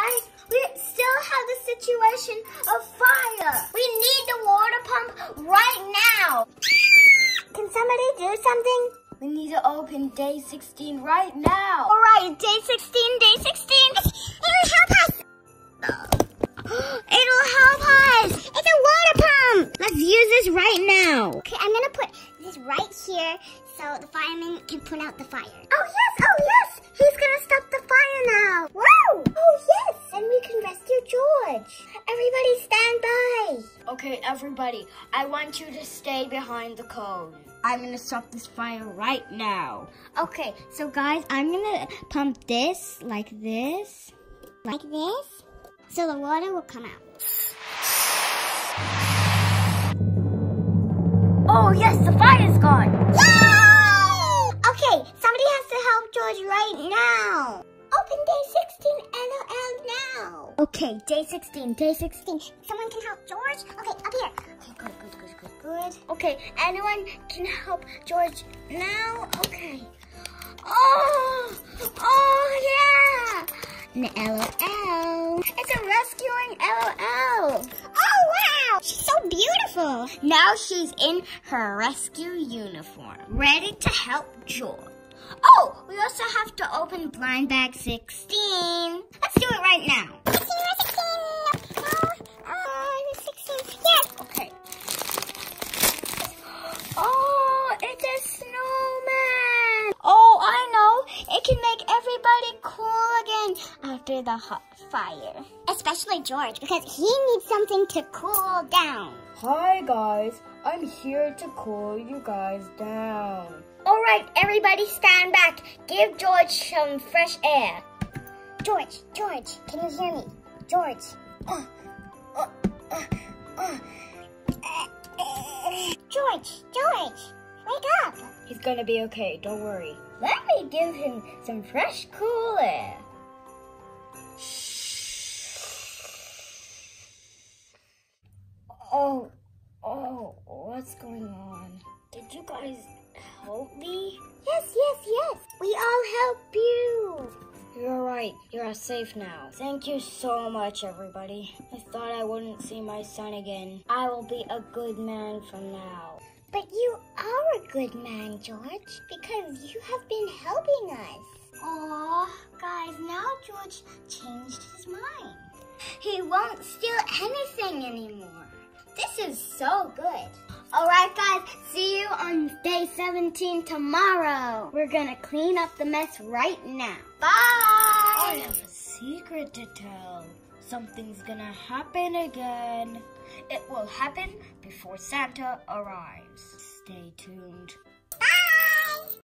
guys, we still have the situation of fire. We need the water pump right now. Can somebody do something? We need to open day 16 right now. All right, day 16, day 16. It'll help us. It'll help us. It's a water pump. Let's use this right now. Okay, I'm gonna put this right here so the fireman can put out the fire. Oh yes, oh yes. He's gonna stop the Okay, everybody, I want you to stay behind the cone. I'm gonna stop this fire right now. Okay, so guys, I'm gonna pump this like this. Like this? So the water will come out. Oh yes, the fire's gone. Yay! Okay, somebody has to help George right now. Day 16 LOL now. Okay, day 16, day 16. Someone can help George? Okay, up here. Okay, good, good, good, good, good. Okay, anyone can help George now? Okay. Oh, oh yeah. An LOL. It's a rescuing LOL. Oh, wow! She's so beautiful. Now she's in her rescue uniform, ready to help George. Oh, we also have to open blind bag 16. Let's do it right now. 16, 16. After the hot fire. Especially George, because he needs something to cool down. Hi, guys. I'm here to cool you guys down. All right, everybody stand back. Give George some fresh air. George, George, can you hear me? George. Uh, uh, uh, uh. George, George, wake up. He's gonna be okay, don't worry. Let me give him some fresh, cool air. Oh, oh, what's going on? Did you guys help me? Yes, yes, yes. We all help you. You're right. You're safe now. Thank you so much, everybody. I thought I wouldn't see my son again. I will be a good man from now. But you are a good man, George, because you have been helping us. Aw, Guys, now George changed his mind. he won't steal anything anymore. This is so good. All right, guys, see you on day 17 tomorrow. We're gonna clean up the mess right now. Bye. I have a secret to tell. Something's gonna happen again. It will happen before Santa arrives. Stay tuned.